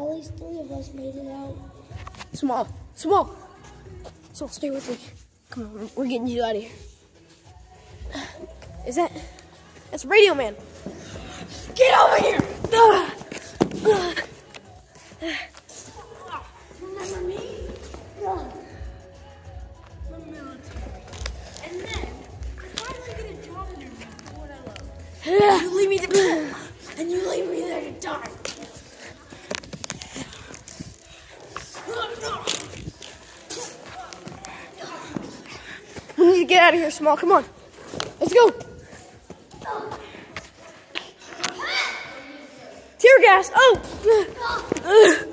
At least three of us made it out. Small, small. So stay with me. Come on, we're- getting you out of here. Is that? That's Radio Man. Get over here! small. Come on. Let's go. Tear gas. Oh.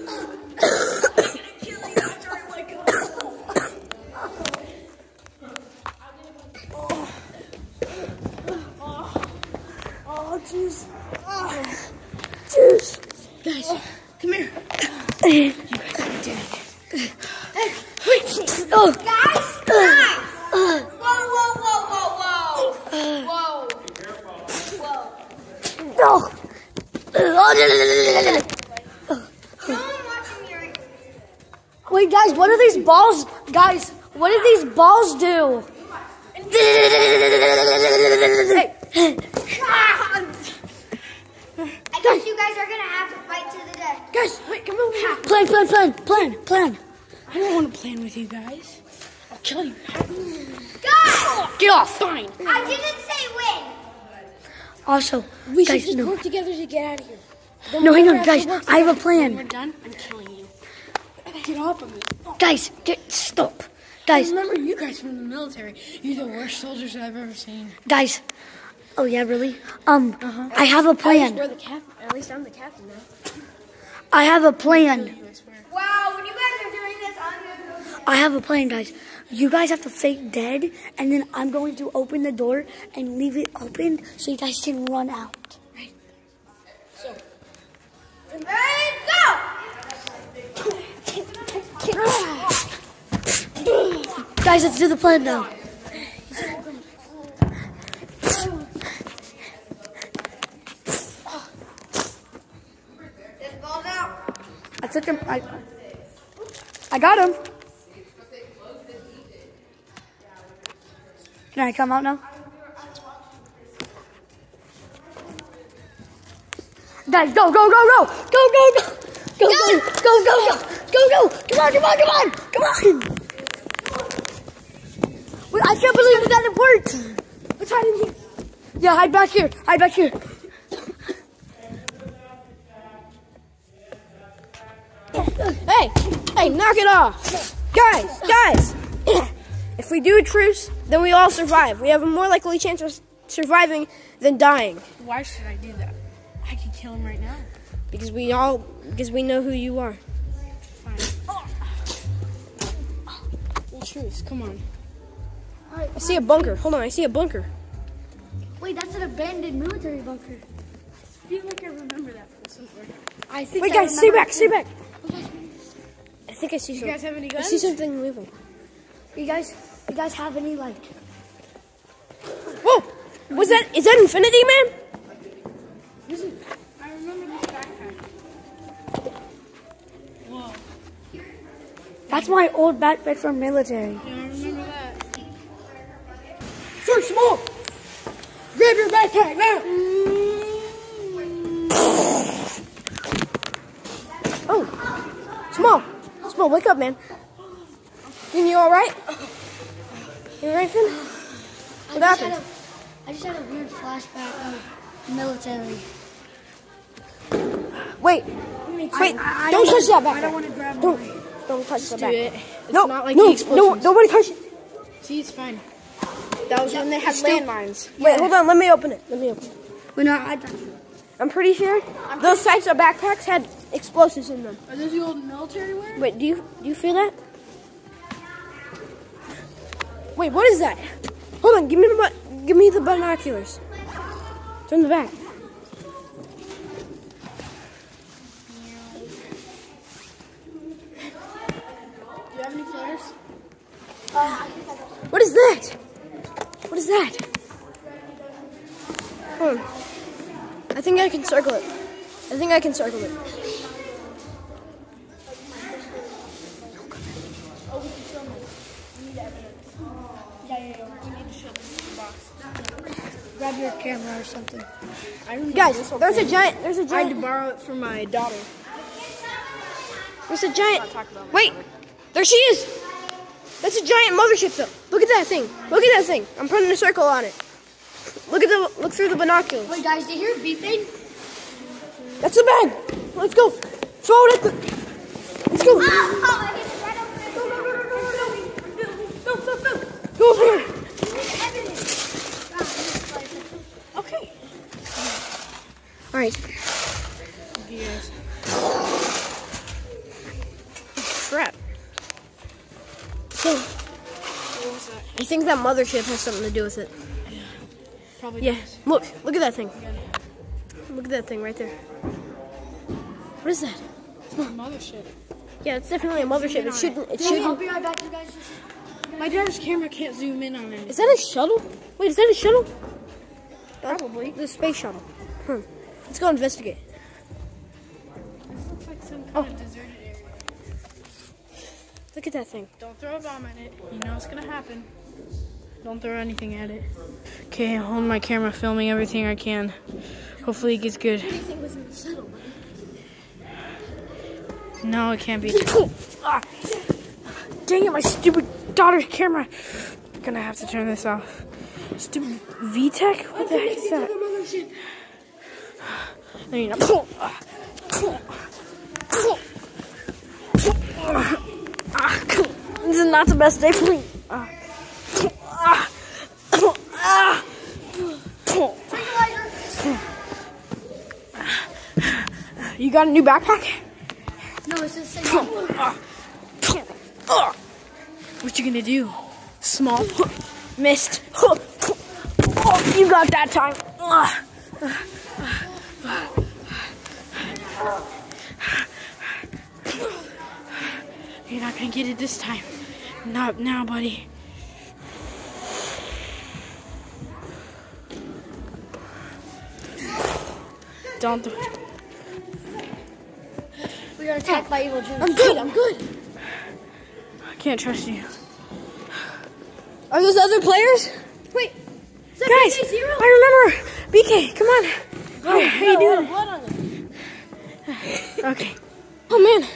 Guys, what do these balls do? I guess you guys are gonna have to fight to the death. guys, wait, come over here. Plan, plan, plan, plan, plan. I don't want to plan with you guys. I'll kill you. Guys! Get off. Fine. I didn't say win. Also, We should guys, just no, work together to get out of here. no, hang on, guys. I have a together, When we're plan. done, I'm killing you. Get off of me. Guys, get stop. Guys, Remember you guys from the military. You're the worst soldiers I've ever seen. guys. Oh yeah, really? Um, Uh-huh. I have a plan. You're the captain. At least I'm the captain now. I have a plan. Wow, when you guys are doing this, I'm gonna go. I have a plan, guys. You guys have to fake dead, and then I'm going to open the door and leave it open so you guys can run out. Right? So, Ready, go! Guys, let's do the plan now. I took him. I, I got him. Can I come out now? Guys, go, go, go, go, go, go, go, go, go, go, go, go, go, go, come on, come on, come on, come on. Wait, I can't believe that it worked. Let's hide in here. Yeah, hide back here, hide back here. hey, hey, knock it off. Guys, guys, if we do a truce, then we all survive. We have a more likely chance of surviving than dying Why should I do that? I could kill him right now. because we all because we know who you are. Truce. Come on. I see a bunker. Hold on, I see a bunker. Wait, that's an abandoned military bunker. I feel like I remember that from somewhere. I think. Wait, I guys, stay back, stay back. I think I see You something. guys have any I see something moving. You guys, you guys have any like? Whoa! Was that is that Infinity Man? Listen, I remember this backpack. Whoa. That's my old backpack from military. Yeah, I remember that. Sir Small, grab your backpack now. oh, Small, Small, wake up, man. Finn, you all right? You all right, Finn? What I just, happened? had a, I just had a weird flashback of military. Wait, wait, don't touch that backpack. I don't want to grab Don't, mine. Don't touch the Do backpack. it. It's No, not like no, the no, nobody touch it. See, it's fine. That was when they had landmines. Wait, hold on. Let me open it. Let me open it. Wait, no, I. I'm pretty sure those types of backpacks had explosives in them. Are those the old military wear? Wait, do you do you feel that? Wait, what is that? Hold on. Give me the give me the binoculars. Turn the back. Circle it. I think I can circle it. Grab your camera or something. Guys, there's a giant. There's a giant. I had to borrow it from my daughter. There's a giant. Wait, there she is. That's a giant mothership, though. Look at that thing. Look at that thing. I'm putting a circle on it. Look at the look through the binoculars. Wait, guys, did you hear beeping? That's the bag. Let's go. Throw it at the. Let's go. Go over here. Okay. All right. Yes. Crap. So, I think that mothership has something to do with it. Probably Yeah. does. Look. Look at that thing. Look at that thing right there. What is that? It's my mothership. Yeah, it's definitely a mothership. It shouldn't. It I'll shouldn't. be right back, you guys. My daughter's camera can't zoom in on it. Is that a shuttle? Wait, is that a shuttle? Probably. The space shuttle. Hmm. Let's go investigate. This looks like some kind Oh. of deserted area. Look at that thing. Don't throw a bomb at it. You know what's gonna happen. Don't throw anything at it. Okay, holding my camera, filming everything I can. Hopefully it gets good. No, it can't be. Dang it, my stupid daughter's camera. Gonna have to turn this off. Stupid VTech? What the heck is that? There you go. Ah, This is not the best day for me. Ah. Ah. Ah. You got a new backpack? No, it's just saying. What you gonna do? Small. Missed. Oh, you got that time. You're not gonna get it this time. Not now, buddy. Don't. Th- We got attacked by evil Juice. I'm good. I'm good. I can't trust you. Are those other players? Wait, Guys, I remember. BK, come on. Hi, how you doing? Blood on. Okay. Oh man,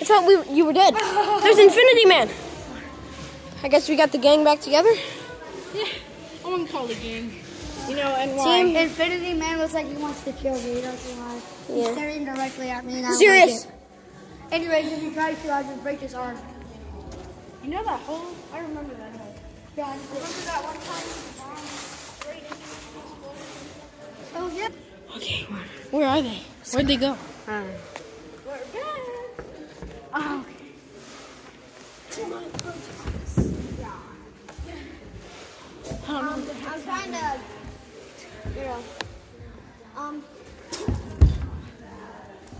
I thought we you were dead. There's Infinity Man. I guess we got the gang back together. Yeah, I wouldn't call it gang. You know, and Team- Infinity Man looks like he wants to kill me. That's why. He's Yeah. staring directly at me. And I Serious. Like it. Anyways, if he tries to, I'll just break his arm. You know that hole? I remember that hole. Yeah, I just- Remember that one time? Oh, yeah. Okay, where are they? Where'd they go? We're back. Oh, Um, I'm trying to, you know, um,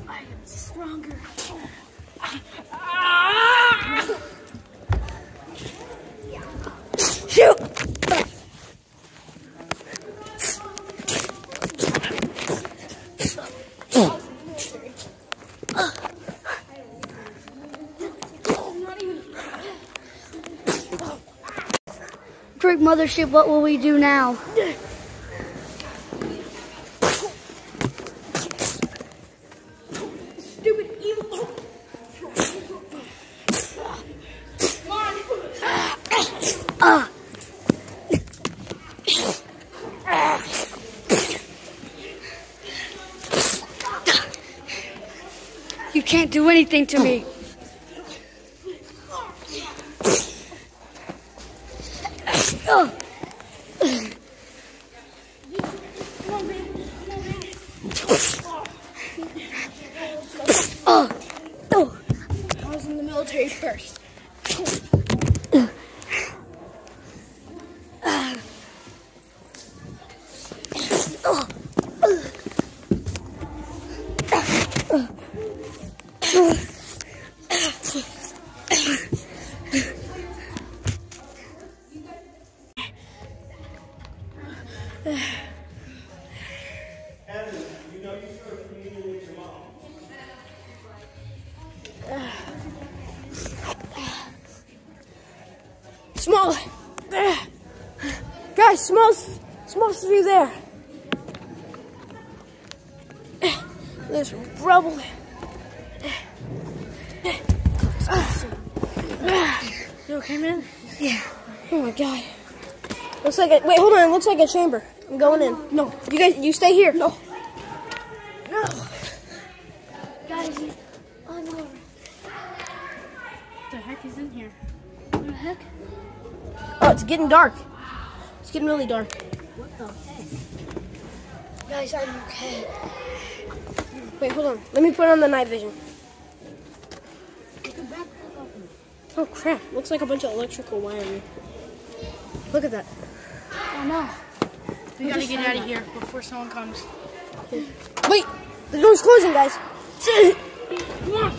I am stronger. Shoot! Mothership, what will we do now? Anything to me. I was in the military first. smokes, smokes through there. There's rubble. You okay, man? Yeah. Oh my god. Looks like a wait. Hold on. Looks like a chamber. I'm going in. No. You guys, you stay here. No. No. Guys, I'm over. The heck is in here? What the heck? Oh, it's getting dark. It's getting really dark. What the heck? Guys, I'm okay. Wait, hold on. Let me put on the night vision. Look at back open. Oh crap. Looks like a bunch of electrical wiring. Look at that. Oh no. We gotta get out of here before someone comes. Wait! The door's closing, guys. Come on!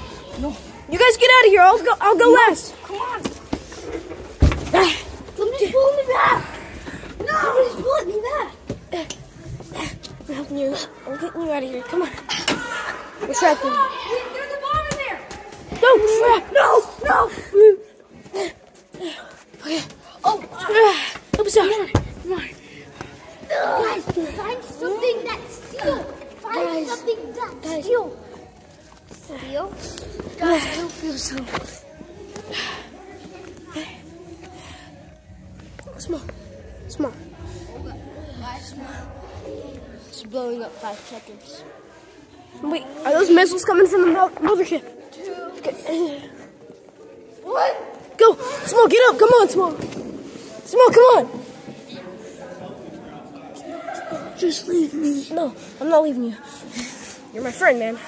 You guys get out of here. I'll go I'll go last. Come on! Ah. Somebody's pulling me back. No. Me back. I'm helping you. I'm getting you out of here. Come on. We're trapped in. There's a bomb in there. No, trap! No! No! Okay. Oh, uh, Help us out. Come on! guys, find something that's steel. Find Guys. something that's steel. Steel? Guys, I don't feel so. Small. Small. It's blowing up five seconds. Wait, are those missiles coming from mothership? Okay. What? Go! Small, get up! Come on, Small! Small, come on! Just leave me. No, I'm not leaving you. You're my friend, man.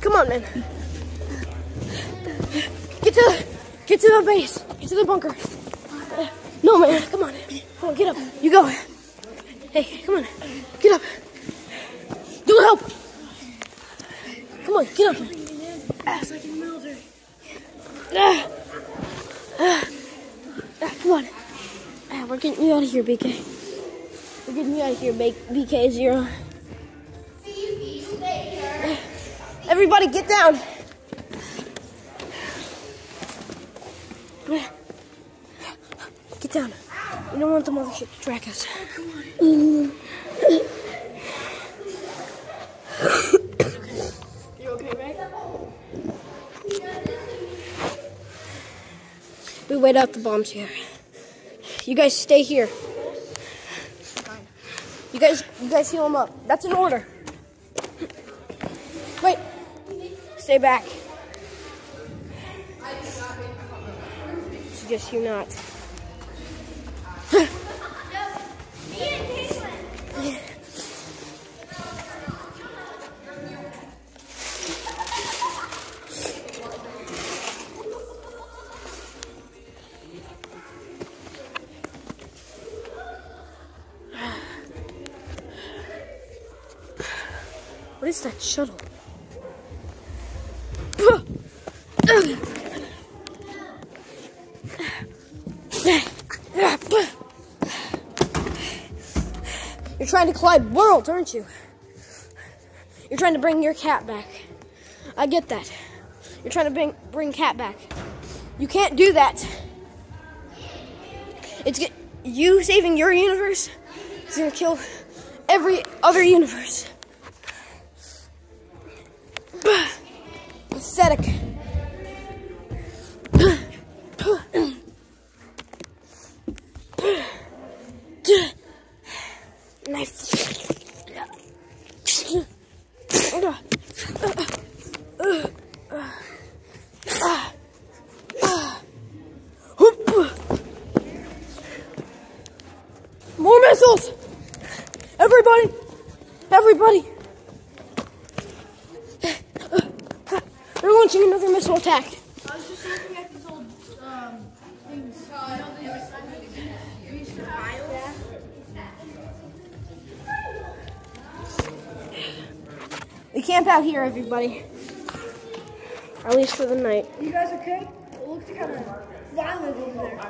Come on, man. Get to the, get to the base. Get to the bunker. No, man. Come on. On, get up. You go. Hey, come on. Get up. Do help. Come on, get up. Like in the military. Ah. Ah. Ah, come on. Ah, we're getting you out of here, BK. We're getting you out of here, BK Zero. Everybody, get down. Get down. We don't want the mothership to track us. You okay, Ray? We wait out the bombs here. You guys stay here. You guys, you guys heal them up. That's an order. Wait. Stay back. Suggest you not. What is that shuttle? You're trying to collide worlds, aren't you? You're trying to bring your cat back. I get that. You're trying to bring bring cat back. You can't do that. It's get, you saving your universe is gonna kill every other universe. More missiles! Everybody! Everybody! They're launching another missile attack. Out here, everybody. At least for the night. You guys okay? It looks kind of violent over there.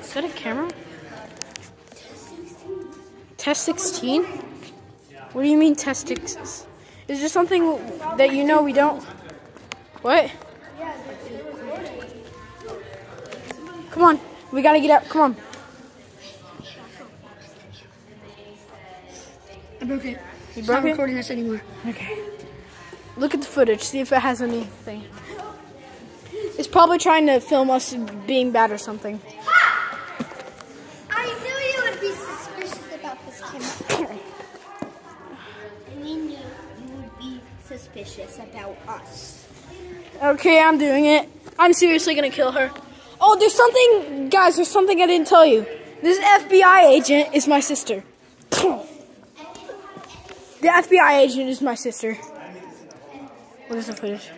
Is that a camera? Test 16? What do you mean test 16? Is there something that you know we don't? What? We gotta get up. Come on. I broke it. You It's broke not it? recording this anymore. Okay. Look at the footage. See if it has anything. It's probably trying to film us being bad or something. I knew you would be suspicious about this camera. I mean, you, you would be suspicious about us. Okay, I'm doing it. I'm seriously gonna kill her. Oh, there's something, guys. There's something I didn't tell you. This FBI agent is my sister. The FBI agent is my sister. What is the footage?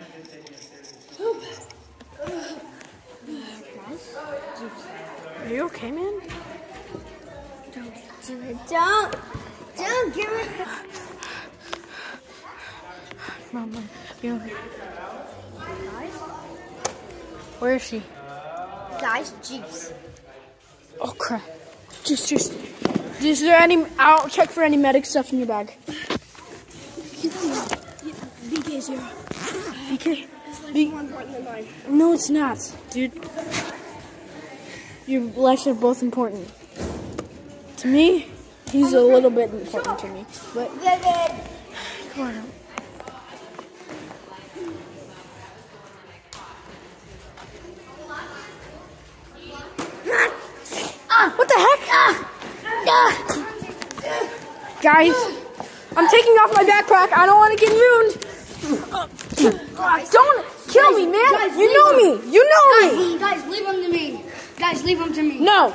Are you okay, man? Don't do it. Don't. Don't give it. On. You okay? Where is she? Guys, Jeeps. Oh crap. Just, just. Is there any? I'll check for any medic stuff in your bag. BK zero. BK. It's B- more important than mine. No, it's not, dude. Your lives are both important. To me, he's a little bit important to me. But come on. What the heck? Guys, I'm taking off my backpack. I don't want to get ruined. Don't kill me, man. guys, you know him. me. You know me. Guys, leave him to me. Guys, leave him to me. No.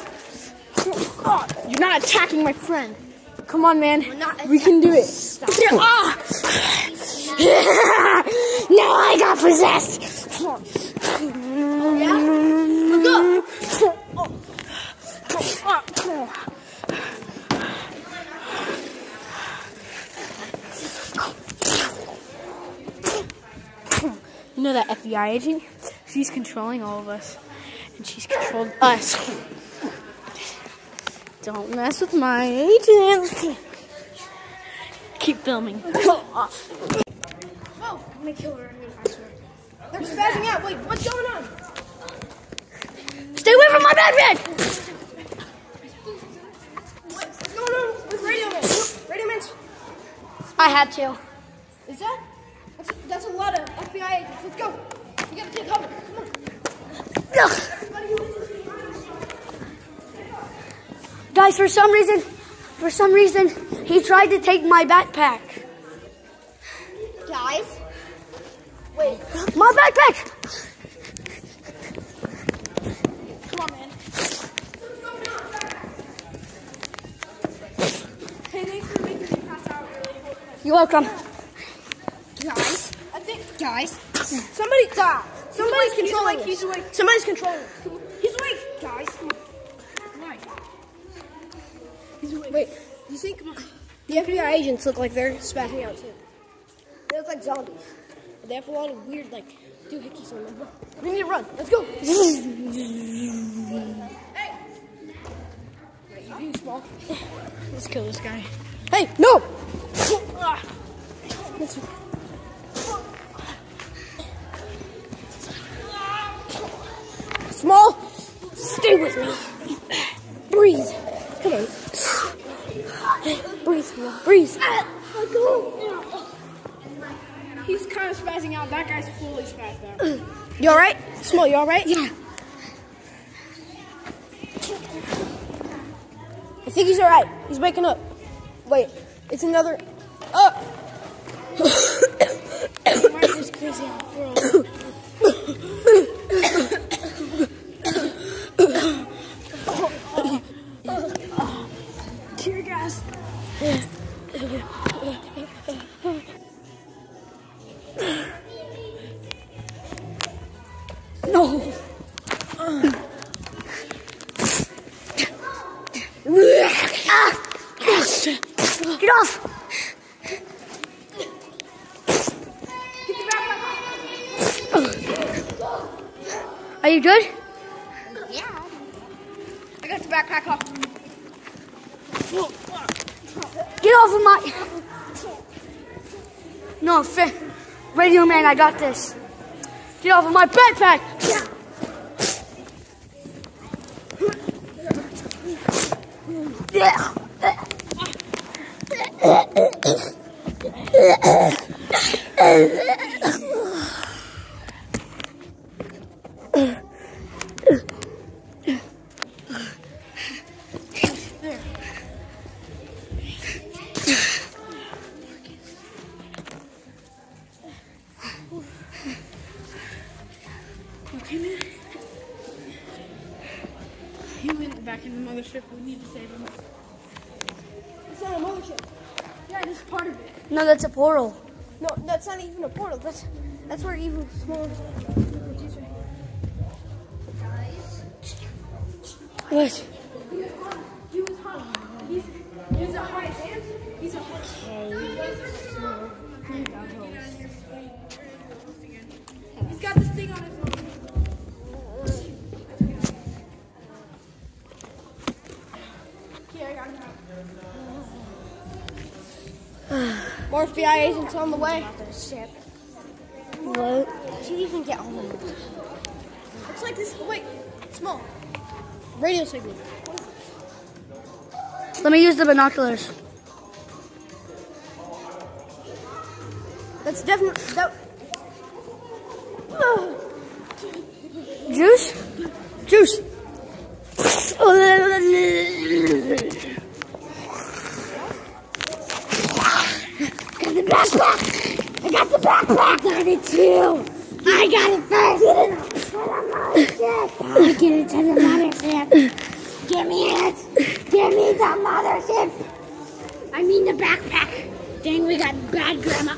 You're not attacking my friend. Come on, man. we can do it. Ah. Now I got possessed. You know that FBI agent? She's controlling all of us. And she's controlled us. Don't mess with my agent. Keep filming. Oh, I'm gonna kill her. They're spazzing out. Wait, what's going on? Stay away from my bed, No, no, with Radio Man. Radio Man's. I had to. Is that? That's, that's a lot of FBI agents. Let's go. We gotta take cover. Come on. Guys, for some reason, for some reason, he tried to take my backpack. Guys? Wait. My backpack! Come on, man. Hey, thanks for making me pass out early. You're welcome. Guys, I think, guys, somebody, stop. Somebody's controlling. He's awake. Somebody's controlling. He's awake, guys. He's awake. Wait, you think the FBI agents look like they're spazzing out too? They look like zombies. They have a lot of weird, like, doohickeys on them. We need to run. Let's go. hey. Wait, you small? Let's kill this guy. Hey, no. Small, stay with me. Breathe. Come on. Breathe, Small. Breathe. He's kind of spazzing out. That guy's fully spazzed out. You all right? Small, you all right? Yeah. I think he's all right. He's waking up. Wait, it's another. Oh. Marcus crazy for Tear gas. No. Get off! Are you good? Yeah. I got the backpack off. Get off of my. No, Radio Man, I got this. Get off of my backpack! Okay, man. He went back in the mothership. We need to save him. It's not a mothership. Yeah, this is part of it. No, that's a portal. No, that's not even a portal. That's that's where evil small. What? He was hot. He's, he's a high dance. He's a high. He's got this thing on his arm. Yeah, I got him. More FBI agents on the way. What? Did you even get on them? It's like this. Wait, small. Radio signal. Let me use the binoculars. That's definitely that. Juice? Juice. Got the backpack! I got the backpack! Got it too! I got it first! I get it to the mothership! Give me it! Give me the mothership! I mean the backpack! Dang, we got bad grandma!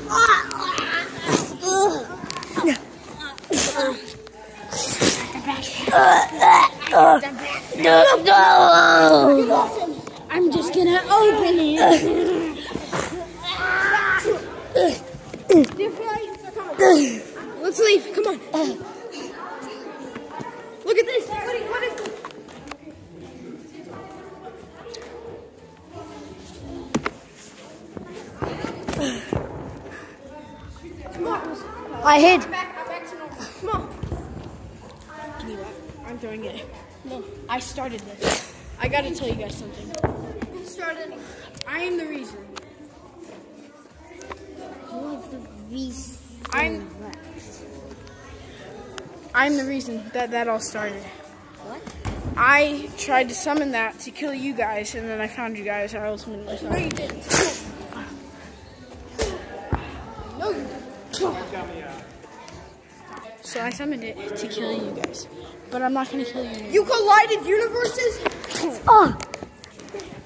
I'm just gonna open it! Let's leave. Come on. I hid. back, back to normal. Come on. Give me that. I'm throwing it. No, I started this. I gotta tell you guys something. who started? I am the reason. These I'm. I'm the reason that that all started. What? I tried to summon that to kill you guys, and then I found you guys. I ultimately No, you didn't. So I summoned it to kill you guys, but I'm not gonna kill you. Anymore. You collided universes? Oh,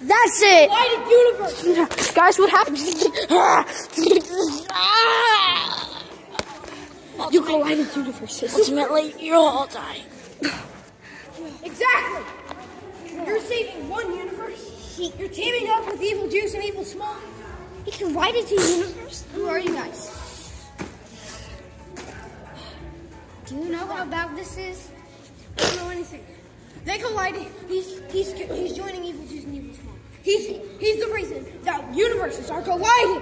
that's it. Collided universes! guys, what happened? you collided universes. Ultimately, you'll all die. Exactly! You're saving one universe. You're teaming up with Evil Juice and Evil Small. He collided to universe? Who are you guys? Do you know how bad this is? I don't know anything. They collided. He's he's he's joining Evil Juice and Evil Small. He's he's the reason that universes are colliding.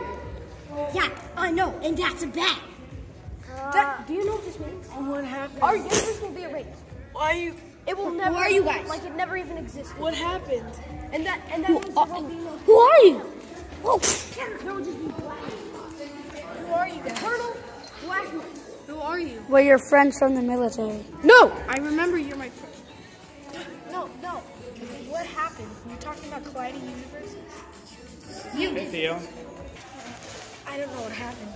Yeah, I know, and that's a bad. Uh, that, do you know what this means? What happened? Our universe will be erased. Why you? It will never. Who are you guys? Like it never even existed. What happened? And that and that means there will be no. Who are you? There will just be black. Who are you guys? Colonel Blackman. Who are you? We're your friends from the military. No. I remember you're my friend. No, no. What happened? You're talking about colliding universes. Hey, Theo. I don't know what happened.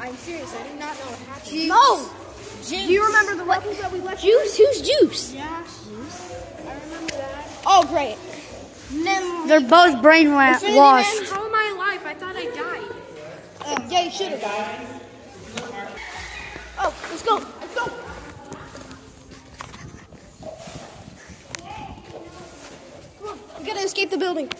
I'm serious. I do not know what happened. No. Do you remember the weapons that we left? Juice? Who's Juice? Yeah, Juice. I remember that. Oh, great. They're both brainwashed. Infinity washed. How am I alive? I thought I died. Uh, yeah, you should have died. Let's go. Let's go. Come on. We gotta escape the building.